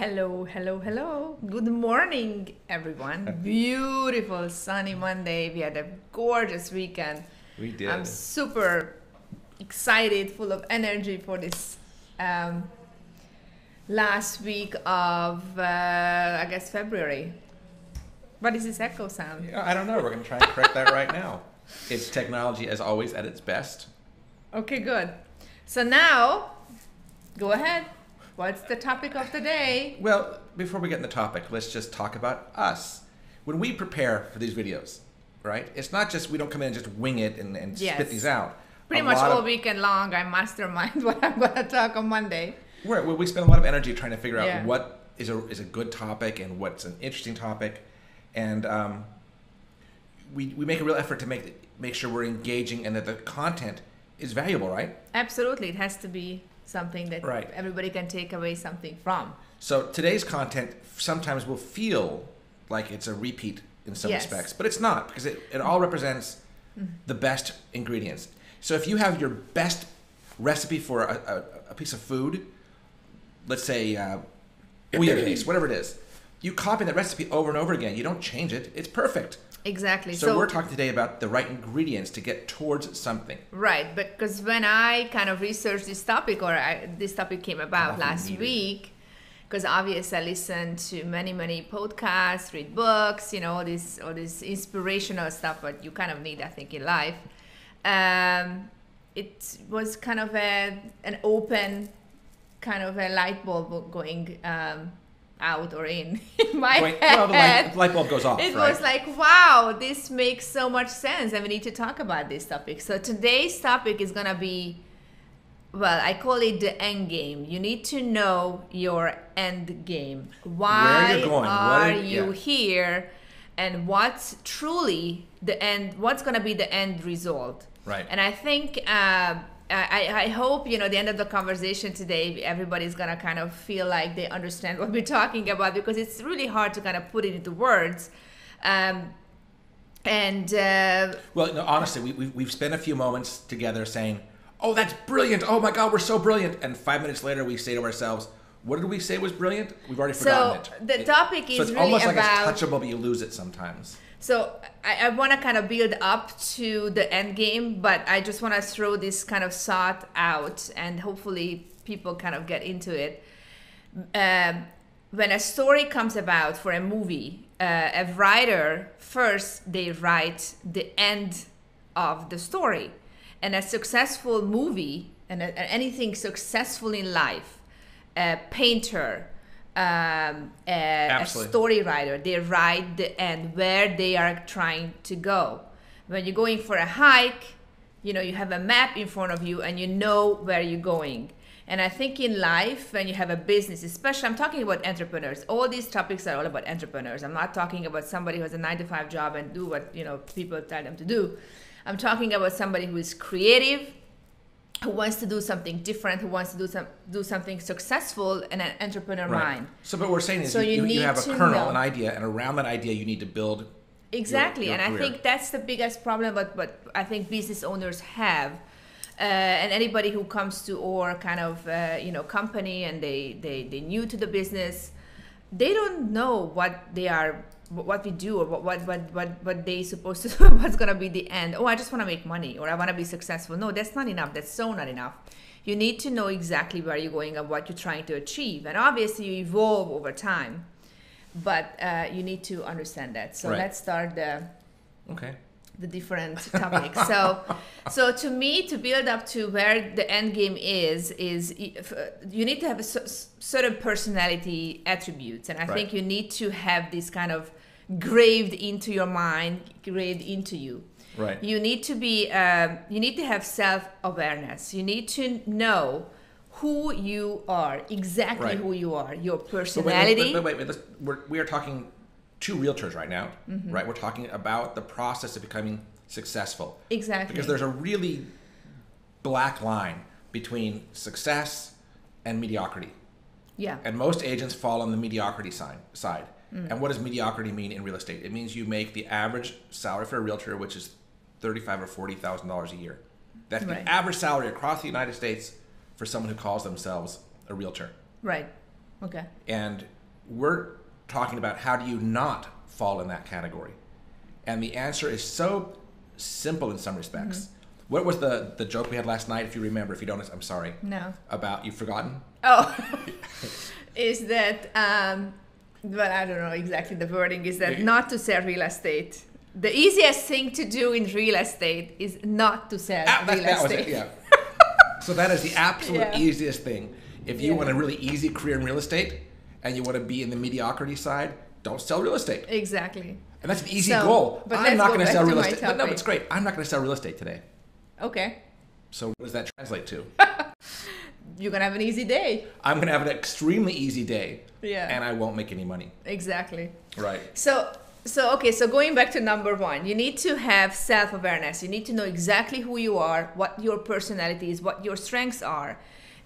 Hello, hello, hello. Good morning, everyone. Beautiful sunny Monday. We had a gorgeous weekend. We did. I'm super excited, full of energy for this um, last week of, uh, I guess, February. What is this echo sound? Yeah, I don't know. We're going to try and correct that right now. It's technology, as always, at its best. Okay, good. So now, go ahead. What's the topic of the day? Well, before we get in the topic, let's just talk about us. When we prepare for these videos, right? It's not just we don't come in and just wing it and, and Yes. spit these out. Pretty A much all of- weekend long, I mastermind what I'm going to talk on Monday. We're, we spend a lot of energy trying to figure out Yeah. what is a is a good topic and what's an interesting topic, and um, we we make a real effort to make make sure we're engaging and that the content is valuable, right? Absolutely, it has to be something that Right. everybody can take away something from. So today's content sometimes will feel like it's a repeat in some Yes. respects, but it's not because it, it all represents the best ingredients. So if you have your best recipe for a, a, a piece of food, let's say uh, bouillabaisse, whatever it is, you copy that recipe over and over again. You don't change it. It's perfect. Exactly. So, we're talking today about the right ingredients to get towards something. Right, because when I kind of researched this topic, or I, this topic came about last week, because obviously I listened to many, many podcasts, read books, you know, all this, all this inspirational stuff, but you kind of need, I think, in life. Um, it was kind of a an open, kind of a light bulb going um, out or in in my Going- head. well, the light, light bulb goes off, It right? was like, wow, this makes so much sense, and we need to talk about this topic. So today's topic is gonna be, well, I call it the end game. You need to know your end game. Why you're going, what are it- you yeah. here, and what's truly the end? What's gonna be the end result? Right. And I think. Uh, I, I hope you know the end of the conversation today everybody's gonna kind of feel like they understand what we're talking about because it's really hard to kind of put it into words um, and uh, Well, no, honestly, we, we've, we've spent a few moments together saying, oh, that's brilliant. Oh my God, we're so brilliant. And five minutes later, we say to ourselves, what did we say was brilliant? We've already So, forgotten it. the It- topic so it's really almost like about- it's touchable, but you lose it sometimes. So I, I want to kind of build up to the end game but I just want to throw this kind of thought out and hopefully people kind of get into it. Um, when a story comes about for a movie, uh, a writer first they write the end of the story, and a successful movie and a, anything successful in life, a painter, um, a, a story writer, they write the end where they are trying to go. When you're going for a hike, you know you have a map in front of you and you know where you're going. And i think in life when you have a business especially i'm talking about entrepreneurs. All these topics are all about entrepreneurs. I'm not talking about somebody who has a 9 to 5 job and do what you know people tell them to do. I'm talking about somebody who is creative who wants to do something different who wants to do some do something successful in an entrepreneur mind So, but we're saying is So you, you you, you have a kernel, know. an idea, and around that idea, you need to build. Exactly, your and I think that's the biggest problem. But what I think business owners have, uh, and anybody who comes to our kind of uh, you know company and they they they new to the business, they don't know what they are what we do or what what what what, what they supposed to do what's gonna be the end oh i just want to make money or i want to be successful no that's not enough that's so not enough you need to know exactly where you're going and what you're trying to achieve and obviously you evolve over time but uh, you need to understand that so Right. let's start the Okay. the different topics. so, so to me, to build up to where the end game is, is if, uh, you need to have a cer- certain personality attributes, and I Right. think you need to have this kind of graved into your mind, graved into you. Right. You need to be, um, you need to have self awareness. You need to know who you are, exactly Right. who you are, your But wait, personality. wait, wait, wait, wait, we're, we are talking two realtors right now, Mm-hmm. right? We're talking about the process of becoming successful. Exactly. Because there's a really black line between success and mediocrity. yeah. And most agents fall on the mediocrity side. Mm. And what does mediocrity mean in real estate? It means you make the average salary for a realtor, which is thirty-five or forty thousand dollars a year. That's the average salary across the United States for someone who calls themselves a realtor. Right. Okay. And we're talking about how do you not fall in that category? And the answer is so simple in some respects. Mm-hmm. What was the, the joke we had last night? If you remember, if you don't, I'm sorry. No. About you've forgotten? Oh, is that, um, well, I don't know exactly the wording, is that Yeah. not to sell real estate. The easiest thing to do in real estate is not to sell Ah, real estate. it, yeah. so that is the absolute Yeah. easiest thing. If you Yeah. want a really easy career in real estate and you want to be in the mediocrity side, don't sell real estate. Exactly. And that's an easy So, goal. but I'm not going to sell real estate. But no, it's great. I'm not going to sell real estate today. Okay. So what does that translate to? You're going to have an easy day. I'm going to have an extremely easy day Yeah. and I won't make any money. Exactly. Right. So, so okay. So going back to number one, you need to have self-awareness. You need to know exactly who you are, what your personality is, what your strengths are,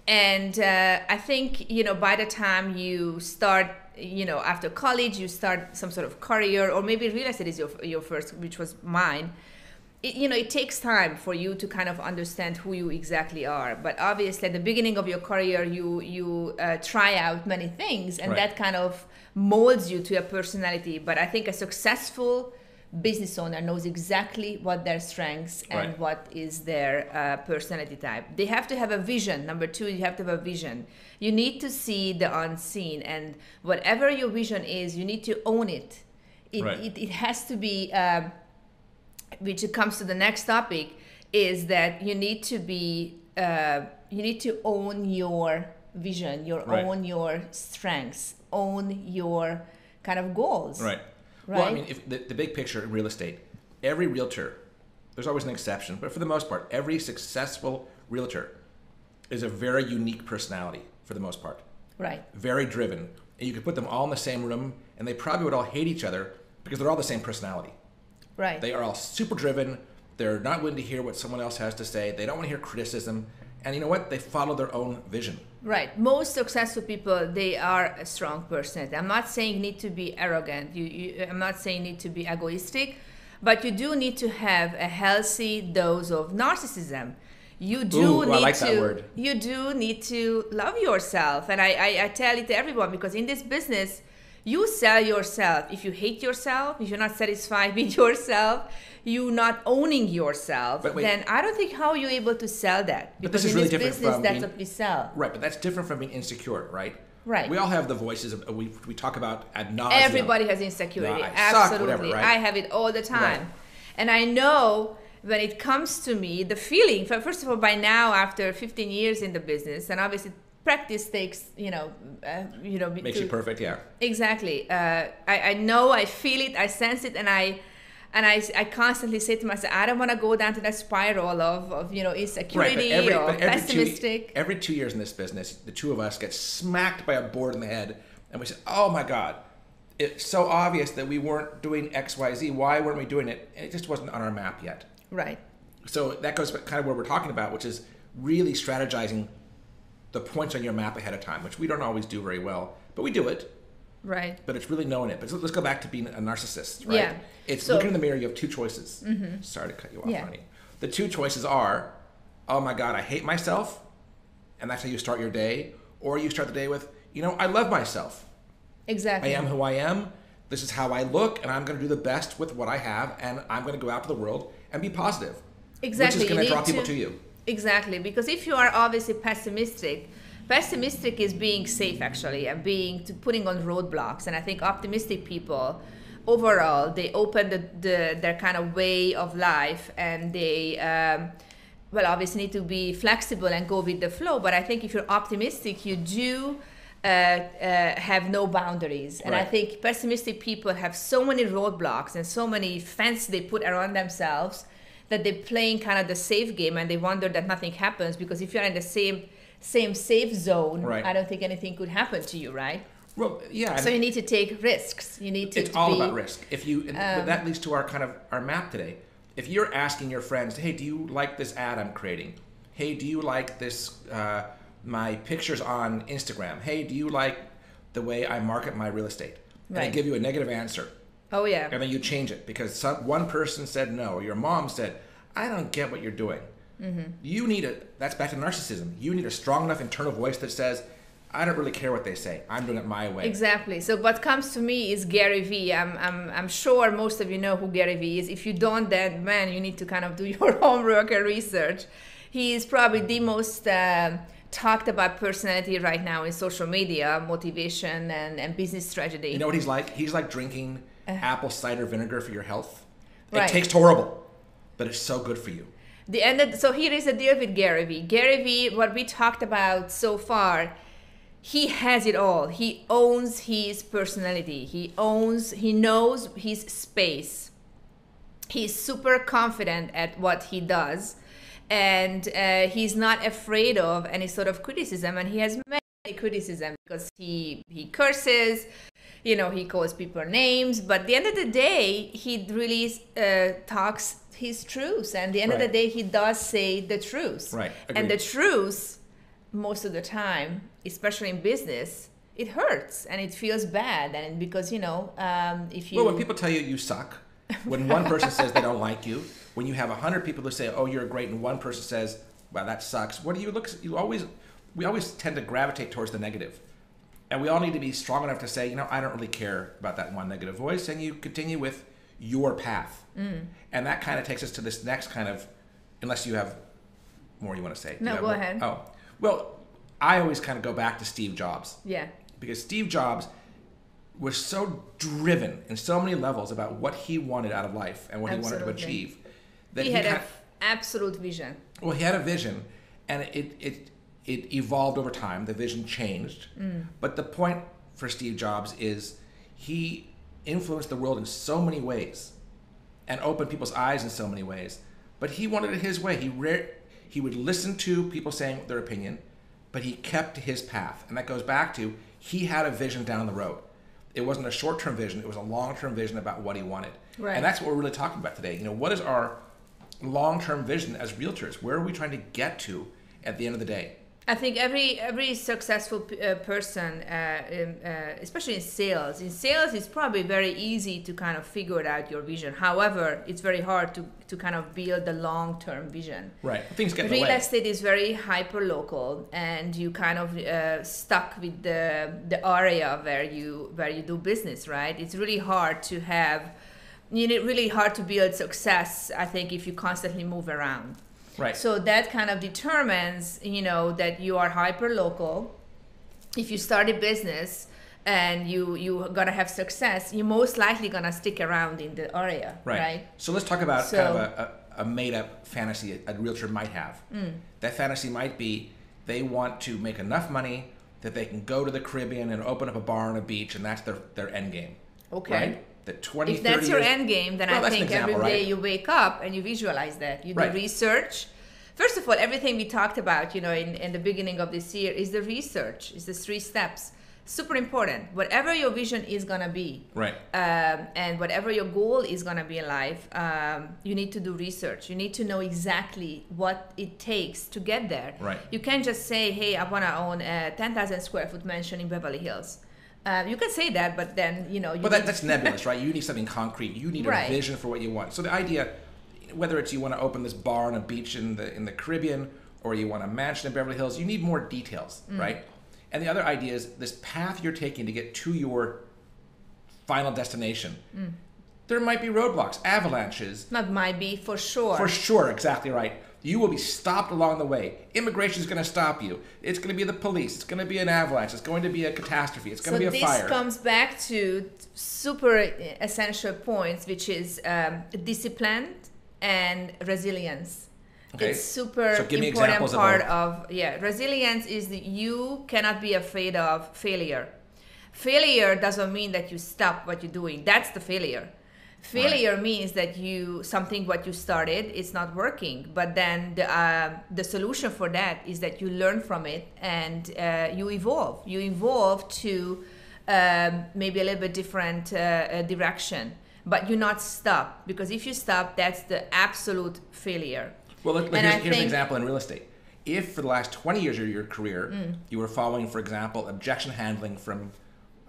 and uh, I think you know by the time you start, you know, after college, you start some sort of career, or maybe real estate is your your first, which was mine. It, you know, it takes time for you to kind of understand who you exactly are. But obviously, at the beginning of your career, you you uh, try out many things, and Right. that kind of molds you to a personality. But I think a successful business owner knows exactly what their strengths and Right. what is their uh, personality type. They have to have a vision. Number two, you have to have a vision. You need to see the unseen, and whatever your vision is, you need to own it. It, Right. it, it has to be. Um, which comes to the next topic is that you need to be uh, you need to own your vision your Right. own your strengths own your kind of goals Right. Well, I mean, if the, the big picture in real estate, every realtor, there's always an exception, but for the most part, every successful realtor is a very unique personality for the most part. right Very driven. And you could put them all in the same room and they probably would all hate each other because they're all the same personality. Right They are all super driven. They're not willing to hear what someone else has to say. They don't want to hear criticism. And you know what? They follow their own vision. Right. Most successful people, they are a strong personality. I'm not saying need to be arrogant. You, you, I'm not saying need to be egoistic, but you do need to have a healthy dose of narcissism. You do Ooh, I need like to. that word. You do need to love yourself, and I, I, I tell it to everyone because in this business, you sell yourself. If you hate yourself, if you're not satisfied with yourself, you're not owning yourself. Wait. then I don't think how you're able to sell that. But Because this is in really this different business, from that's being- what we sell. Right, but that's different from being insecure, right? Right. We all have the voices of we, we talk about ad nauseum. Everybody has insecurity. I suck, Absolutely. whatever, right? I have it all the time. Right. And I know when it comes to me, the feeling, first of all, by now, after 15 years in the business, and obviously practice takes, you know, uh, you know, makes to- you perfect. Yeah. Exactly. Uh, I, I know, I feel it, I sense it, and I and I, I constantly say to myself, I don't want to go down to that spiral of, of you know insecurity or pessimistic. Two, every two years in this business, the two of us get smacked by a board in the head, and we say, "Oh my God, it's so obvious that we weren't doing X, Y, Z. Why weren't we doing it? It just wasn't on our map yet." right. So that goes kind of where we're talking about, which is really strategizing the points on your map ahead of time, which we don't always do very well, but we do it. Right. But it's really knowing it. But let's go back to being a narcissist, right? Yeah. It's So- looking in the mirror. You have two choices. Mm-hmm. Sorry to cut you off, Yeah. Ronnie. The two choices are, oh my God, I hate myself, and that's how you start your day. Or you start the day with, you know, I love myself. Exactly. I am who I am. This is how I look, and I'm going to do the best with what I have, and I'm going to go out to the world and be positive. Exactly. Which is going to draw people to you. Exactly, because if you are obviously pessimistic, pessimistic is being safe actually, and being to putting on roadblocks. And I think optimistic people, overall, they open the, the their kind of way of life, and they. Um, well, obviously, need to be flexible and go with the flow. But I think if you're optimistic, you do uh, uh, have no boundaries. And I think pessimistic people have so many roadblocks and so many fences they put around themselves that they're playing kind of the safe game and they wonder that nothing happens because if you're in the same same safe zone, Right. I don't think anything could happen to you, right? Well, yeah. So you need to take risks. You need to. it's to all be, um, about risk. If you, and but that leads to our kind of our map today. If you're asking your friends, "Hey, do you like this ad I'm creating? Hey, do you like this uh, my pictures on Instagram? Hey, do you like the way I market my real estate?" And they Right. give you a negative answer, Oh yeah. and then you change it because some, one person said no, or your mom said, "I don't get what you're doing." Mm-hmm. You need a that's back to narcissism. You need a strong enough internal voice that says, I don't really care what they say. I'm doing it my way. Exactly. So what comes to me is Gary Vee. I'm, I'm, I'm sure most of you know who Gary Vee is. If you don't, then man, you need to kind of do your homework and research. He is probably the most um, talked about personality right now in social media, motivation and, and business strategy. You know what he's like? He's like drinking apple cider vinegar for your health. It tastes horrible, but it's so good for you. The end of, so here is the deal with Gary Vee. Gary Vee, what we talked about so far, he has it all. He owns his personality. He owns, he knows his space. He's super confident at what he does, and uh, he's not afraid of any sort of criticism. And he has many criticism because he he curses, you know, he calls people names. But at the end of the day, he really uh, talks his truth. And at the end of the day, he does say the truth. Right, And the agreed. truth, most of the time, especially in business, it hurts and it feels bad. And because you know, um, if you Well, when people tell you you suck, when one person says they don't like you, when you have a hundred people who say, "Oh, you're great," and one person says, "Wow, that sucks," what do you look? You always, we always tend to gravitate towards the negative, and we all need to be strong enough to say, you know, I don't really care about that one negative voice, and you continue with your path, Mm. and that kind of takes us to this next kind of, unless you have more you want to say. No, go more? ahead. Oh, well, I always kind of go back to Steve Jobs yeah. because Steve Jobs was so driven in so many levels about what he wanted out of life and what he wanted to achieve that he had kind an absolute vision. well he had a vision and it it it evolved over time. The vision changed. Mm. but the point for Steve Jobs is he influenced the world in so many ways and opened people's eyes in so many ways. But he wanted it his way. He re- he would listen to people saying their opinion but he kept his path. And that goes back to he had a vision down the road. It wasn't a short-term vision. It was a long-term vision about what he wanted. Right. and that's what we're really talking about today. You know what is our long-term vision as realtors? Where are we trying to get to at the end of the day I think every every successful p- uh, person, uh, in, uh, especially in sales, in sales it's probably very easy to kind of figure out your vision. However, it's very hard to, to kind of build the long term vision. right things get Real estate is very hyper local, and you kind of uh, stuck with the the area where you where you do business. Right? It's really hard to have. You know, really hard to build success. I think if you constantly move around. Right So that kind of determines, you know, that you are hyper local. If you start a business and you you gonna have success, you're most likely gonna stick around in the area, Right. right? So let's talk about So- kind of a, a, a made up fantasy a, a realtor might have. Mm. That fantasy might be they want to make enough money that they can go to the Caribbean and open up a bar on a beach, and that's their, their end game. Okay. Right? That 20, If that's 30 your years- end game, then Well, I think every day right? you wake up and you visualize that. You do Right. research. First of all, everything we talked about, you know, in, in the beginning of this year is the research, is the three steps. Super important. Whatever your vision is gonna be, Right. um, and whatever your goal is going to be in life, um, you need to do research. You need to know exactly what it takes to get there. Right. You can't just say, "Hey, I want to own a 10,000 square foot mansion in Beverly Hills." Uh, you can say that, but then you know. You But that, that's nebulous, right? You need something concrete. You need a Right. vision for what you want. So the idea, whether it's you want to open this bar on a beach in the in the Caribbean or you want a mansion in Beverly Hills, you need more details, Mm. right? And the other idea is this path you're taking to get to your final destination. Mm. There might be roadblocks, avalanches. not might be for sure. For sure, exactly right. You will be stopped along the way. Immigration is going to stop you. It's going to be the police. It's going to be an avalanche. It's going to be a catastrophe. It's going so to be a fire. So this comes back to super essential points, which is um, discipline and resilience. Okay. It's super So give important of part both. of, yeah. Resilience is that you cannot be afraid of failure. Failure doesn't mean that you stop what you're doing. That's the failure. Failure means that you something what you started is not working, but then the uh, the solution for that is that you learn from it and uh, you evolve. You evolve to um, maybe a little bit different uh, uh, direction, but you not stop because if you stop, that's the absolute failure. Well, look, look, here's, here's an example in real estate. If for the last 20 years of your career, Mm. you were following, for example, objection handling from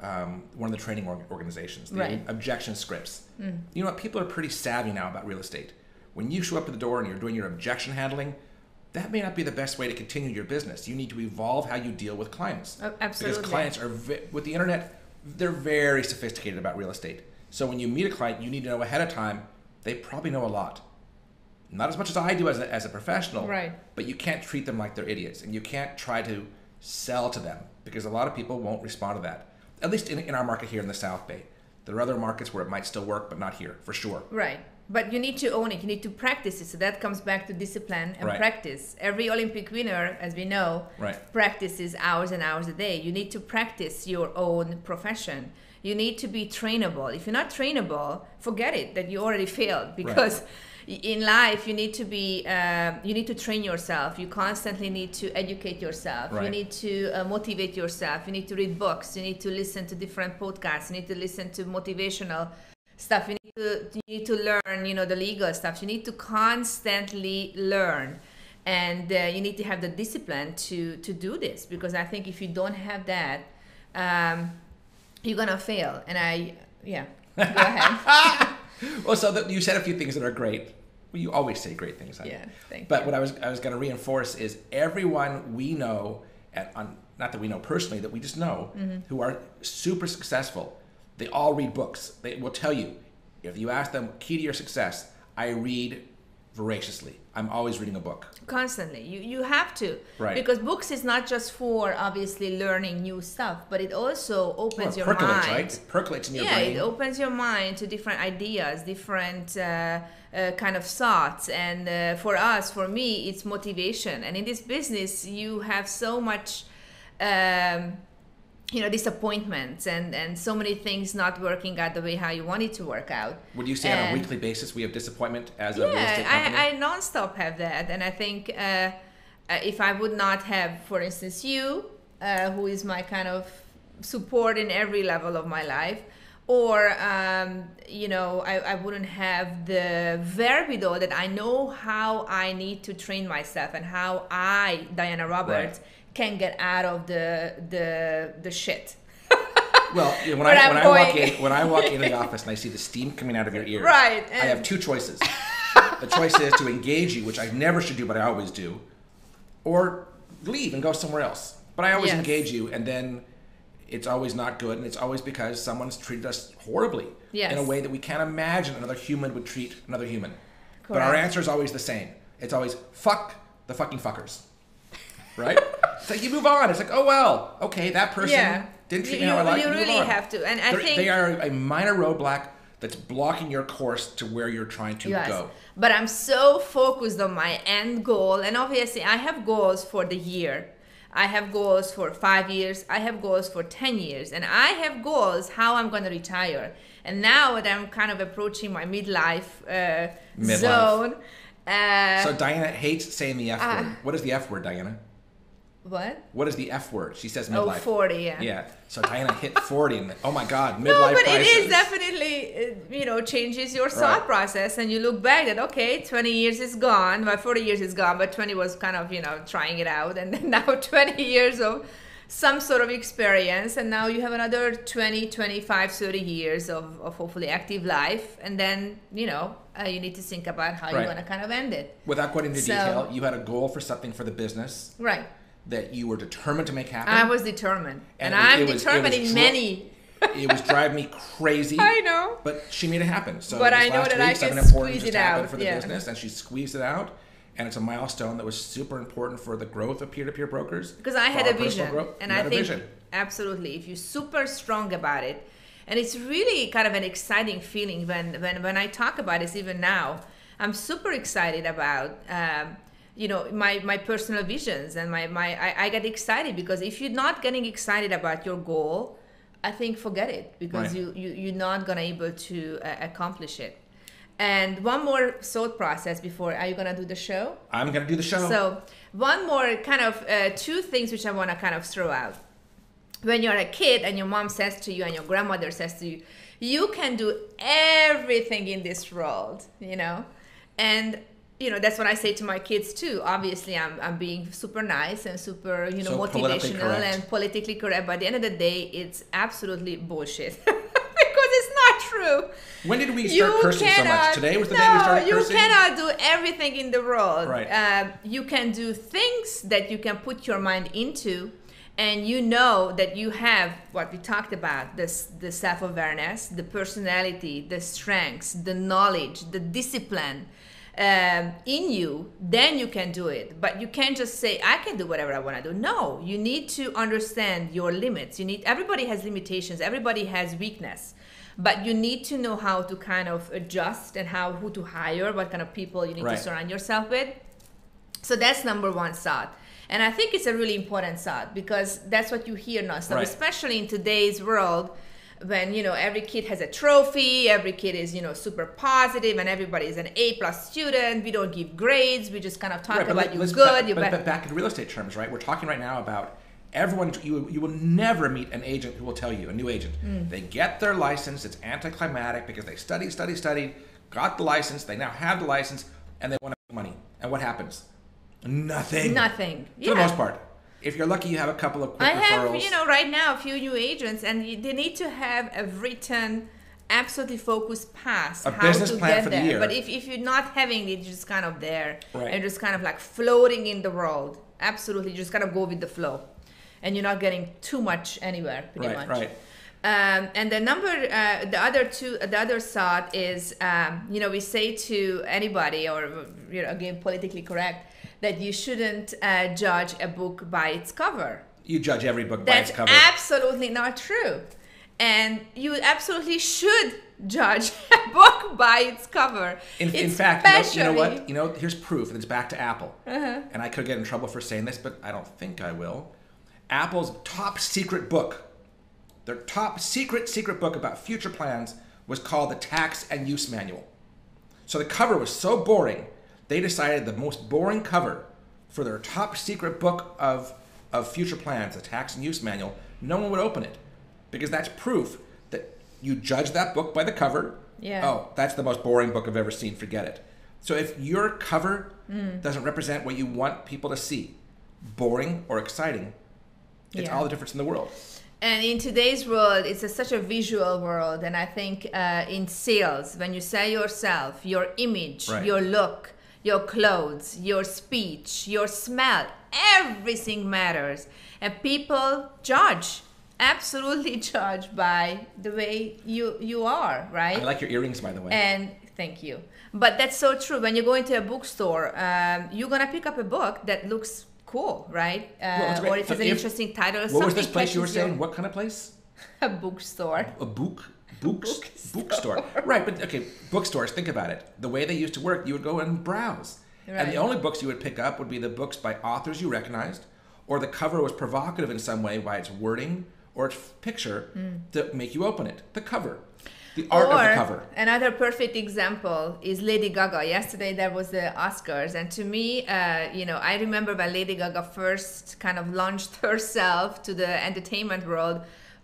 um, one of the training org- organizations, the Right. Mm. objection scripts, you know what? People are pretty savvy now about real estate. When you show up at the door and you're doing your objection handling, that may not be the best way to continue your business. You need to evolve how you deal with clients. Oh, absolutely. Because clients are, ve- with the internet, they're very sophisticated about real estate. So when you meet a client, you need to know ahead of time, they probably know a lot. Not as much as I do as a, as a professional, Right. but you can't treat them like they're idiots. And you can't try to sell to them because a lot of people won't respond to that. At least in, in our market here in the South Bay. There are other markets where it might still work, but not here, for sure. Right. But you need to own it. You need to practice it. So that comes back to discipline and Right. practice. Every Olympic winner, as we know, Right. practices hours and hours a day. You need to practice your own profession. You need to be trainable. If you're not trainable, forget it that you already failed because in life you need to be uh, you need to train yourself. You constantly need to educate yourself. You need to uh, motivate yourself. You need to read books. You need to listen to different podcasts. You need to listen to motivational stuff. You need to you need to learn, you know, the legal stuff. You need to constantly learn, and uh, you need to have the discipline to to do this. Because I think if you don't have that, um, you're gonna fail. And I, yeah, go ahead. Well, so that you said a few things that are great. Well, you always say great things. honey. Yeah, thank But you. what I was I was going to reinforce is everyone we know, at, on, not that we know personally, that we just know, Mm-hmm. who are super successful. They all read books. They will tell you if you ask them key to your success. I read voraciously. I'm always reading a book. constantly you you have to Right. because books is not just for obviously learning new stuff but it also opens Well, it your percolates, mind right? It percolates in your yeah brain. it opens your mind to different ideas different uh, uh, kind of thoughts and uh, for us for me it's motivation and in this business you have so much um, you know disappointments and and so many things not working out the way how you want it to work out. Would you say on a weekly basis we have disappointment as a real estate company? I, I nonstop have that, and I think uh, uh, if I would not have, for instance, you, uh, who is my kind of support in every level of my life, or um, you know, I, I wouldn't have the verbido that I know how I need to train myself and how I, Diana Roberts, can get out of the the the shit. Well, you know, when I when I walk in when I walk into the office and I see the steam coming out of your ears, Right, I have two choices. the choice is to engage you, which I never should do, but I always do, or leave and go somewhere else. But I always Yes. engage you, and then it's always not good, and it's always because someone's treated us horribly Yes. in a way that we can't imagine another human would treat another human. But our answer is always the same. It's always fuck the fucking fuckers, right? it's like you move on. It's like oh well, okay, that person yeah, didn't treat you, me how I like. you really have to, and I They're- think they are a minor roadblock that's blocking your course to where you're trying to Yes. go. But I'm so focused on my end goal. And obviously, I have goals for the year. I have goals for five years. I have goals for 10 years. And I have goals how I'm going to retire. And now that I'm kind of approaching my midlife, uh, Midlife. zone. Uh, So Diana hates saying the F Ah. word. What is the F word, Diana? What? What is the F word? She says Oh, midlife. 40, yeah. Yeah. So Diana hit 40 and oh my god, midlife No, but crisis. it is definitely, uh, you know, changes your thought Right. process, and you look back at okay, 20 years is gone, well, 40 years is gone, but 20 was kind of, you know, trying it out, and then now 20 years of some sort of experience, and now you have another 20, 25, 30 years of, of hopefully active life, and then, you know, uh, you need to think about how you're Right. going to kind of end it. Without going into So- detail, you had a goal for something for the business Right. That you were determined to make happen. I was determined, and, And it- I'm it was- determined in many. it was driving me crazy. I know. But she made it happen. So But I know that I week, can something important squeeze it out, for the yeah. business, and she squeezed it out. And it's a milestone that was super important for the growth of peer-to-peer brokers. because I had a vision, growth. and I think vision. absolutely, if you're super strong about it, and it's really kind of an exciting feeling when when when I talk about this even now, I'm super excited about. Um, you know my, my personal visions and my, my I, I get excited because if you're not getting excited about your goal i think forget it because Right. you, you you're not gonna able to uh, accomplish it and one more thought process before are you gonna do the show I'm gonna do the show. so one more kind of uh, two things which I want to kind of throw out. When you're a kid and your mom says to you and your grandmother says to you, you can do everything in this world, you know, and you know that's what I say to my kids too. Obviously, I'm I'm being super nice and super you know So motivational and politically correct. But at the end of the day, it's absolutely bullshit because it's not true. When did we start cursing so much? Today was the no, day we started cursing you cannot do everything in the world. Right. Um, you can do things that you can put your mind into, and you know that you have what we talked about: this, the self-awareness, the personality, the strengths, the knowledge, the discipline. Um, in you, then you can do it. But you can't just say, "I can do whatever I want to do." No, you need to understand your limits. You need. Everybody has limitations. Everybody has weakness but you need to know how to kind of adjust and how who to hire what kind of people you need Right. to surround yourself with so that's number one thought and i think it's a really important thought because that's what you hear nonstop Right. especially in today's world when you know every kid has a trophy every kid is you know super positive and everybody is an a plus student we don't give grades we just kind of talk Right, about you good back, you but, but back in real estate terms, right? We're talking right now about everyone. You you will never meet an agent who will tell you a new agent. Mm. They get their license. It's anticlimactic because they study, study, studied, got the license. They now have the license, and they want to make money. And what happens? Nothing. nothing For the most part. If you're lucky, you have a couple of quick I have, you know, right now a few new agents, and they need to have a written, absolutely focused path A how business to plan get for the there. year. But if, if you're not having it, you're just kind of there Right. and just kind of like floating in the world. Absolutely, you just kind of go with the flow, and you're not getting too much anywhere. Pretty right, much. right. Um, and the number, uh, the other two, the other thought is, um, you know, we say to anybody, or you know, again, politically correct, that you shouldn't uh, judge a book by its cover. You judge every book by its cover. absolutely not true. And you absolutely should judge a book by its cover. In, in fact, you know, you know what? You know, here's proof, and it's back to Apple. And I could get in trouble for saying this, but I don't think I will. Apple's top secret book, their top secret secret book about future plans, was called the Tax and Use Manual. So the cover was so boring, they decided the most boring cover for their top secret book of of future plans, the Tax and Use Manual, no one would open it because that's proof that you judge that book by the cover. Yeah. Oh, that's the most boring book I've ever seen. Forget it. So if your cover doesn't represent what you want people to see, boring or exciting, it's Yeah. all the difference in the world. And in today's world, it's a, such a visual world. And I think uh, in sales, when you sell yourself, your image, Right. your look, your clothes, your speech, your smell, everything matters. And people judge, absolutely judge by the way you you are, right? I like your earrings, by the way. And thank you. But that's so true. When you go into a bookstore, um, you're gonna pick up a book that looks cool, right? Uh, Well, or it So has an if- interesting title. Or what was this place you were catches your- saying? What kind of place? a bookstore. A book, books, Bookstore. bookstore. Right, but okay, bookstores. Think about it. The way they used to work, you would go and browse, and the only books you would pick up would be the books by authors you recognized, or the cover was provocative in some way by its wording or its picture to make you open it. The cover, the art or of the cover. another perfect example is Lady Gaga. Yesterday there was the Oscars, and to me, uh, you know, I remember when Lady Gaga first kind of launched herself to the entertainment world.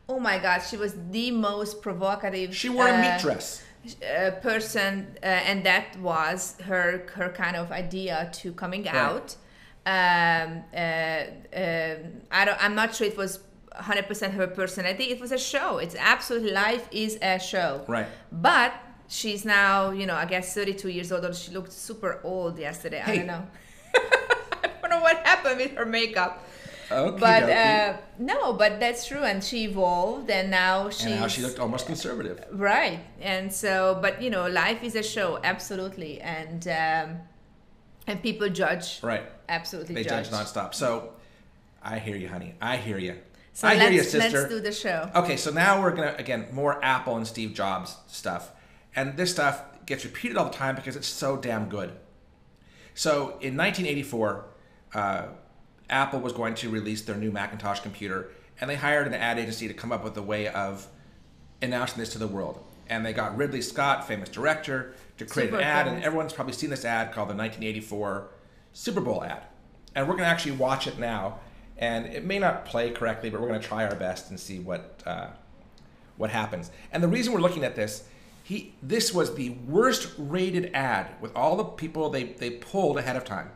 Oh my God, she was the most provocative. She wore a uh, meat dress. uh, person, uh, and that was her her kind of idea to coming out. Um, uh, um, I don't. I'm not sure it was 100% her personality. It was a show. It's absolutely life is a show. Right. But she's now, you know, I guess 32 years old. Or she looked super old yesterday. I don't know. I don't know what happened with her makeup. Okay, But uh, no, but that's true, and she evolved, and now and now she looked almost conservative. Right. And so, but you know, life is a show, absolutely. And um, and people judge, Right. absolutely They judge. judge nonstop. So, I hear you, honey. I hear you. So I hear you, sister. let's do the show. Okay, so now we're gonna again more Apple and Steve Jobs stuff, and this stuff gets repeated all the time because it's so damn good. So in 1984, uh, Apple was going to release their new Macintosh computer, and they hired an ad agency to come up with a way of announcing this to the world. And they got Ridley Scott, famous director, to create Super an ad, cool. and everyone's probably seen this ad called the 1984 Super Bowl ad. And we're going to actually watch it now, and it may not play correctly, but we're going to try our best and see what uh, what happens. And the reason we're looking at this, he this was the worst rated ad with all the people they, they pulled ahead of time.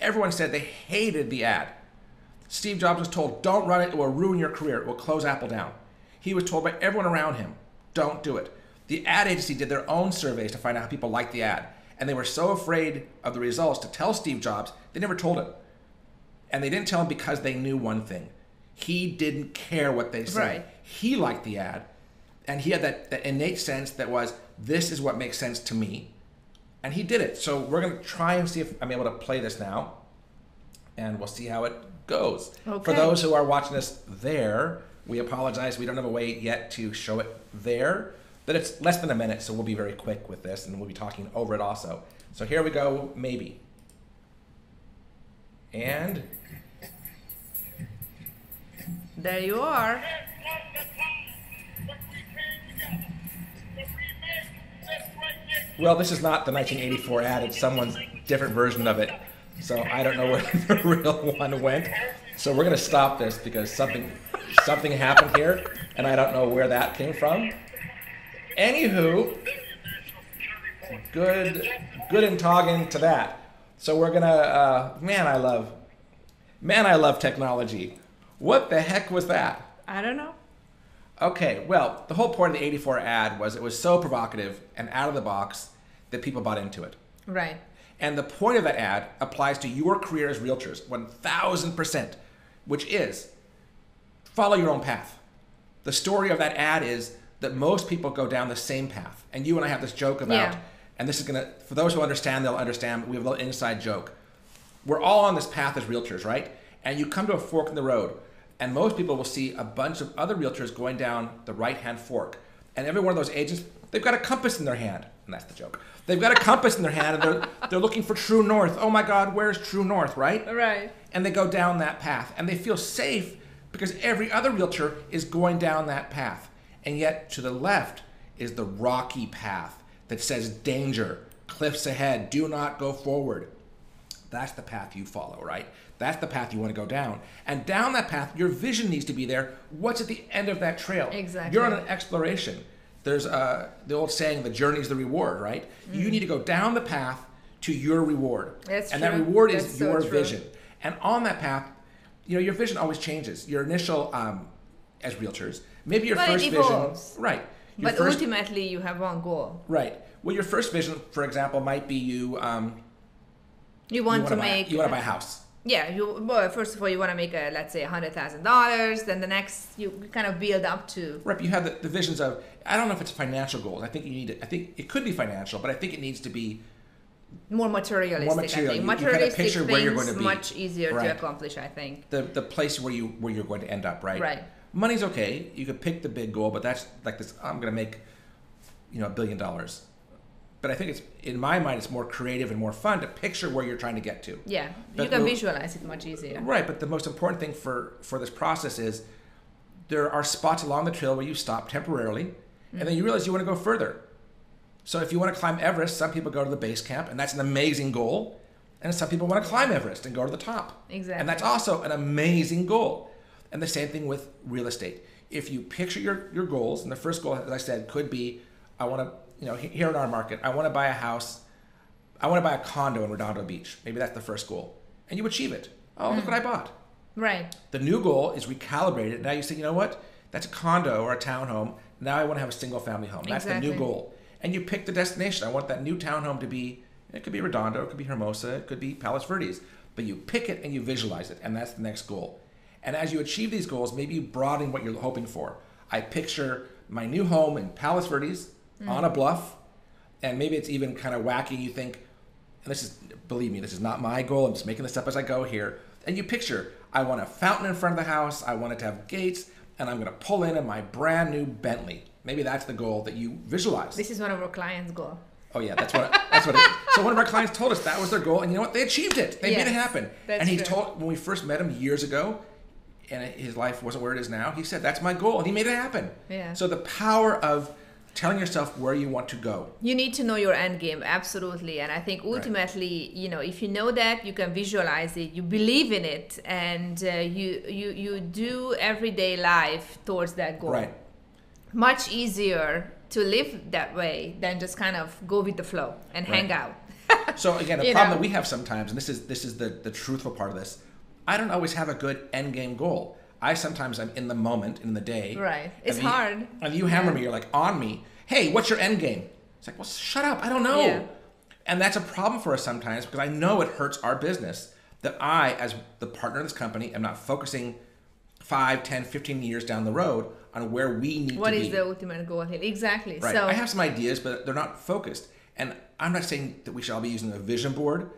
Everyone said they hated the ad. Steve Jobs was told, don't run it, it will ruin your career, it will close Apple down. He was told by everyone around him, don't do it. The ad agency did their own surveys to find out how people liked the ad. And they were so afraid of the results to tell Steve Jobs, they never told him. And they didn't tell him because they knew one thing. He didn't care what they said. Right. He liked the ad. And he had that, that innate sense that was, this is what makes sense to me. And he did it. So we're going to try and see if I'm able to play this now. And we'll see how it goes. Okay. For those who are watching this there, we apologize. We don't have a way yet to show it there. But it's less than a minute, so we'll be very quick with this and we'll be talking over it also. So here we go, maybe. And There you are. Well, this is not the 1984 ad, it's someone's different version of it. So I don't know where the real one went. So we're gonna stop this because something something happened here and I don't know where that came from. Anywho, good good and talking to that. So we're gonna uh, man I love man I love technology. What the heck was that? I don't know. Okay, well, the whole point of the 84 ad was it was so provocative and out of the box that people bought into it. Right. And the point of that ad applies to your career as realtors 1000%, which is follow your own path. The story of that ad is that most people go down the same path. And you and I have this joke about, Yeah. and this is going to, for those who understand, they'll understand. We have a little inside joke. We're all on this path as realtors, right? And you come to a fork in the road, and most people will see a bunch of other realtors going down the right hand fork. And every one of those agents, they've got a compass in their hand. And that's the joke. They've got a compass in their hand and they're, they're looking for true north. Oh my God, where's true north, right? Right. And they go down that path and they feel safe because every other realtor is going down that path. And yet to the left is the rocky path that says danger, cliffs ahead, do not go forward. That's the path you follow, right? That's the path you want to go down. And down that path, your vision needs to be there. What's at the end of that trail? Exactly. You're on an exploration. There's uh, the old saying, the journey is the reward, right? You need to go down the path to your reward. Mm. That's and true. that reward That's is so your true. vision. And on that path, you know, your vision always changes. Your initial, um, as realtors, maybe your But first vision, right? Your But first, ultimately, you have one goal. right. Well, your first vision, for example, might be you. Um, You want you to wanna buy, make. You want to buy a house. Yeah, you well, first of all, you want to make a let's say a hundred thousand dollars. Then the next, you kind of build up to. Right, you have the, the visions of. I don't know if it's financial goals. I think you need. To, I think it could be financial, but I think it needs to be More materialistic. More material. I You- think you materialistic picture things where you're going to be. much easier Right. to accomplish. I think. the the place where you where you're going to end up. Right. Right. Money's okay. You could pick the big goal, but that's like this. I'm going to make, you know, a billion dollars. But I think it's in my mind, it's more creative and more fun to picture where you're trying to get to. Yeah, But you can visualize it much easier. Right, but the most important thing for for this process is there are spots along the trail where you stop temporarily, and then you realize you want to go further. So if you want to climb Everest, some people go to the base camp, and that's an amazing goal. And some people want to climb Everest and go to the top. Exactly. And that's also an amazing goal. And the same thing with real estate. If you picture your, your goals, and the first goal, as I said, could be I want to, you know, here in our market, I want to buy a house, I want to buy a condo in Redondo Beach. Maybe that's the first goal. And you achieve it. Oh, look what I bought. Right. The new goal is recalibrated. Now you say, you know what? That's a condo or a townhome. Now I want to have a single family home. That's the new goal. And you pick the destination. I want that new townhome to be, it could be Redondo, it could be Hermosa, it could be Palos Verdes. But you pick it and you visualize it, and that's the next goal. And as you achieve these goals, maybe you broaden what you're hoping for. I picture my new home in Palos Verdes Mm. on a bluff, and maybe it's even kind of wacky. You think, and this is, believe me, this is not my goal. I'm just making this up as I go here. And you picture, I want a fountain in front of the house. I want it to have gates, and I'm going to pull in in my brand new Bentley. Maybe that's the goal that you visualize. This is one of our clients' goal. Oh yeah, that's what that's what. It, so one of our clients told us that was their goal, and you know what? They achieved it. They made it happen. and he true. told when we first met him years ago, and his life wasn't where it is now. He said, "That's my goal," and he made it happen. Yeah. So the power of telling yourself where you want to go. You need to know your end game, absolutely. And I think ultimately, you know, if you know that, you can visualize it, you believe in it, and uh, you you you do everyday life towards that goal. Right. Much easier to live that way than just kind of go with the flow and hang out. So again, the problem know. that we have sometimes, and this is this is the the truthful part of this, I don't always have a good end game goal. I sometimes I'm in the moment in the day. Right. It's and you- hard. And you hammer Yeah. me. You're like on me. Hey, what's your end game? It's like, well, shut up. I don't know. Yeah. And that's a problem for us sometimes because I know it hurts our business that I, as the partner of this company, am not focusing 5, 10, 15 years down the road on where we need What to is be. the ultimate goal here? Exactly. Right. So I have some ideas, but they're not focused. And I'm not saying that we should all be using a vision board,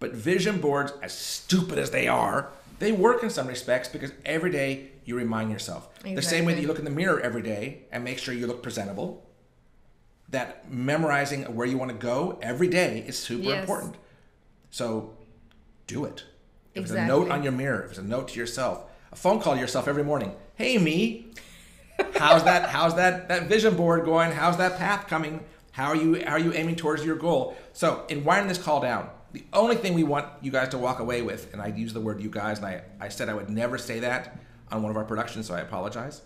but vision boards, as stupid as they are, they work in some respects because every day you remind yourself. The same way that you look in the mirror every day and make sure you look presentable. That memorizing where you want to go every day is super Yes. important. So do it. If it's a note on your mirror, if it's a note to yourself, a phone call to yourself every morning. Hey me, how's that how's that that vision board going how's that path coming how are you how are you aiming towards your goal so in winding this call down the only thing we want you guys to walk away with and i use the word you guys and i, I said i would never say that on one of our productions so i apologize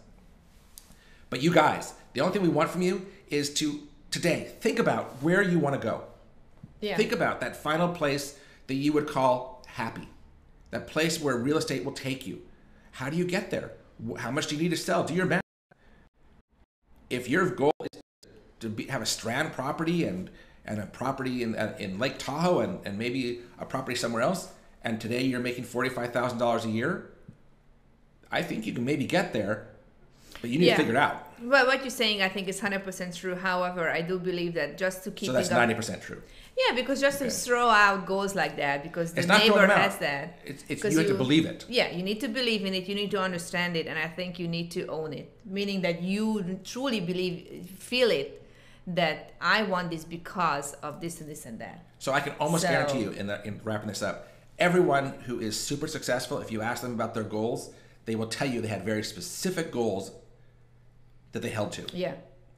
but you guys the only thing we want from you is to today think about where you want to go yeah. Think about that final place that you would call happy. That place where real estate will take you. How do you get there? How much do you need to sell? Do your math. If your goal is to be, have a strand property and, and a property in, uh, in Lake Tahoe and, and maybe a property somewhere else, and today you're making $45,000 a year, I think you can maybe get there, but you need Yeah. to figure it out. Well, what you're saying, I think, is 100% true. However, I do believe that just to keep So that's up, 90% true. yeah, because just Okay. to throw out goals like that, because the It's not neighbor has that. It's, it's, 'Cause you have to believe it. Yeah, you need to believe in it. You need to understand it, and I think you need to own it. Meaning that you truly believe, feel it, that I want this because of this and this and that. So I can almost So- guarantee you, in, the, in wrapping this up, everyone who is super successful, if you ask them about their goals, they will tell you they had very specific goals that they held to. Yeah,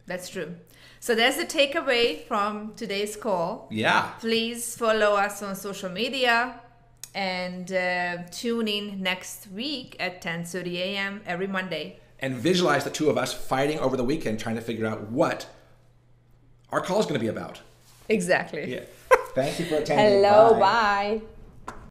that's true. So that's the takeaway from today's call. Yeah. Please follow us on social media and uh, tune in next week at 10:30 a.m. every Monday. And visualize the two of us fighting over the weekend trying to figure out what our call is going to be about. Exactly. Yeah. Thank you for attending. Hello, bye.